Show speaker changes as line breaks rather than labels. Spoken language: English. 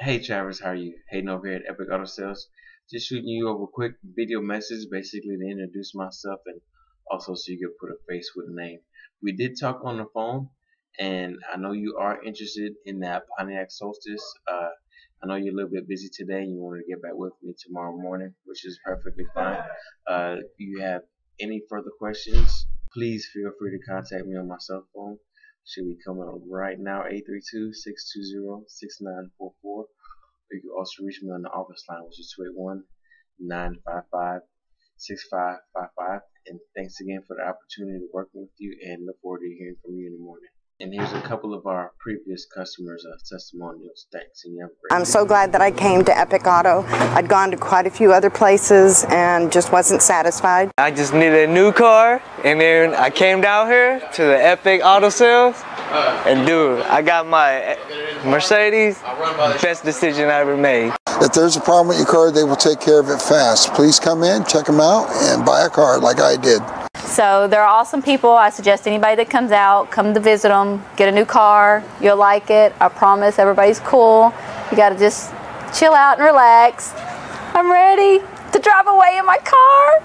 Hey Travis, how are you? Hayden over here at Epic Auto Sales. Just shooting you over a quick video message basically to introduce myself and also so you can put a face with a name. We did talk on the phone and I know you are interested in that Pontiac Solstice. Uh, I know you're a little bit busy today and you wanted to get back with me tomorrow morning, which is perfectly fine. Uh, if you have any further questions, please feel free to contact me on my cell phone should be coming up right now 832-620-6944 or you can also reach me on the office line which is 281-955-6555 and thanks again for the opportunity to work with you and look forward to hearing from you in the morning and here's a couple of our previous customers' uh, testimonials. Thanks, and you have a great
I'm so glad that I came to Epic Auto. I'd gone to quite a few other places and just wasn't satisfied.
I just needed a new car, and then I came down here to the Epic Auto Sales, and dude, I got my Mercedes. Best decision I ever made.
If there's a problem with your car, they will take care of it fast. Please come in, check them out, and buy a car like I did.
So they're awesome people. I suggest anybody that comes out, come to visit them, get a new car. You'll like it. I promise everybody's cool. You got to just chill out and relax. I'm ready to drive away in my car.